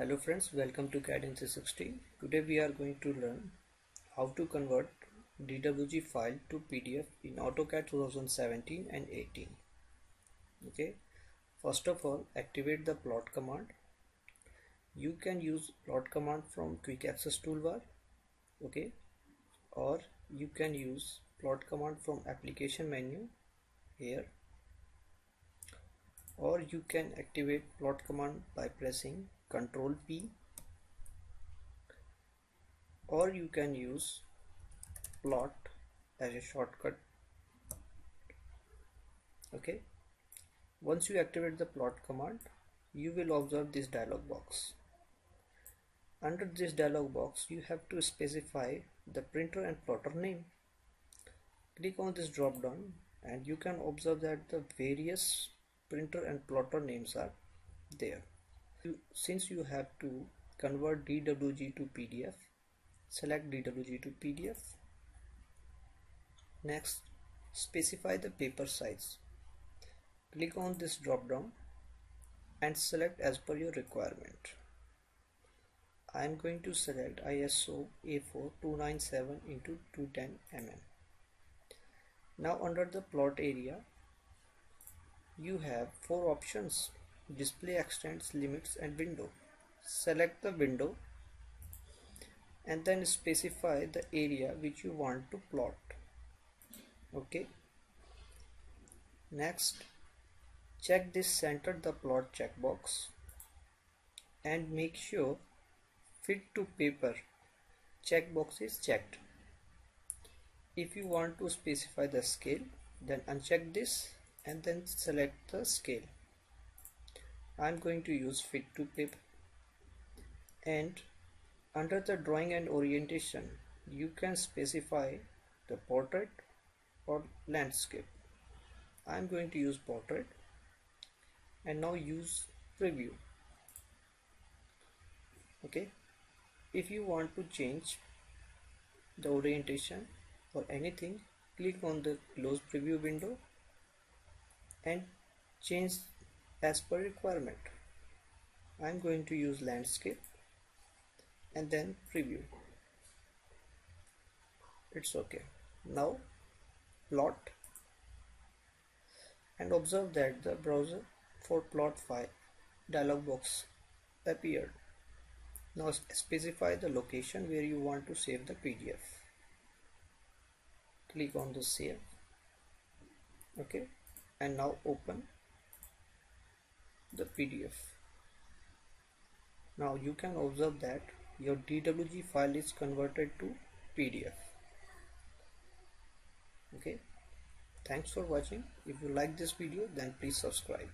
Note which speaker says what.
Speaker 1: Hello friends, welcome to CAD in 360. Today we are going to learn how to convert DWG file to PDF in AutoCAD 2017 and 18. Okay, first of all activate the plot command. You can use plot command from quick access toolbar. Okay, or you can use plot command from application menu here or you can activate plot command by pressing Ctrl P or you can use plot as a shortcut. Okay. Once you activate the plot command you will observe this dialog box. Under this dialog box you have to specify the printer and plotter name. Click on this drop down and you can observe that the various printer and plotter names are there since you have to convert DWG to PDF select DWG to PDF next specify the paper size. Click on this drop down and select as per your requirement. I am going to select ISO A4 297 into 210 mm now under the plot area you have four options display extents limits and window. Select the window and then specify the area which you want to plot. Okay. Next check this center the plot checkbox and make sure fit to paper checkbox is checked. If you want to specify the scale then uncheck this and then select the scale I'm going to use fit to clip. And under the drawing and orientation you can specify the portrait or landscape. I'm going to use portrait. And now use preview. Okay? If you want to change the orientation or anything click on the close preview window and change as per requirement. I'm going to use landscape and then preview. It's okay. Now plot. And observe that the browser for plot file dialog box appeared. Now specify the location where you want to save the PDF click on the save. Okay. And now open the PDF now you can observe that your DWG file is converted to PDF okay? Thanks for watching. If you like this video then please subscribe